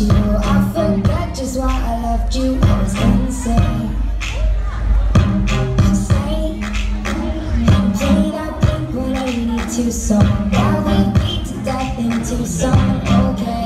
you. I forget just why I loved you. I was insane. Say, play that Blink 182 song. that we beat to death in Tucson. Okay.